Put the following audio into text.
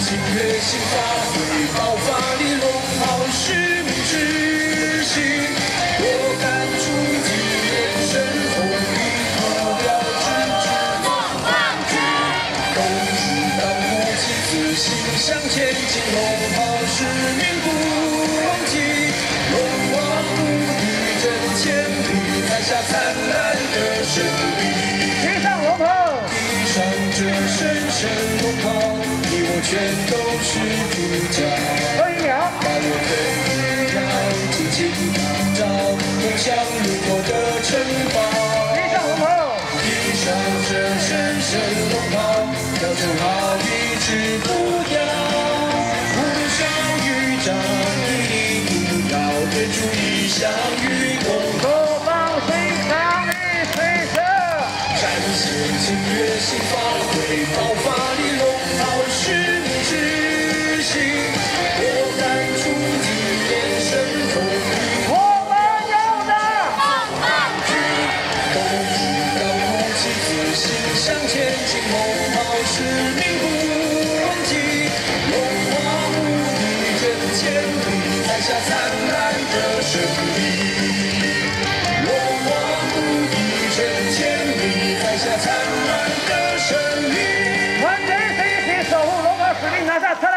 心越心花会爆发力龙袍使命之心，我敢触及兵，宣抚一统辽之，主动放弃。斗当不息，自信向前进，龙袍使命不忘记，龙王无敌震千里，彩霞灿烂的。上这神圣龙袍，你我全都是主角。喝一秒，把我的荣耀尽情打造，梦想如我的城堡。骑上龙袍，披上这神圣龙袍，要走好一直不掉。呼啸雨涨，屹立不摇，对主义相遇共左方心上一水蛇，展现侵略性发力，龙袍使命执行，我敢出击，眼神风雨。我们有的。动要鼓起自信向前进，龙袍使命不忘记，龙华无敌阵千里，载下灿烂的胜利。龙华无敌阵千里，载下灿胜利，团守护龙拿下。